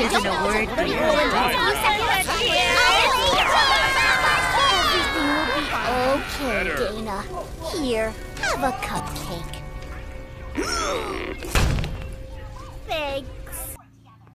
isn't word for you. Okay, Dana. Here, have a cupcake.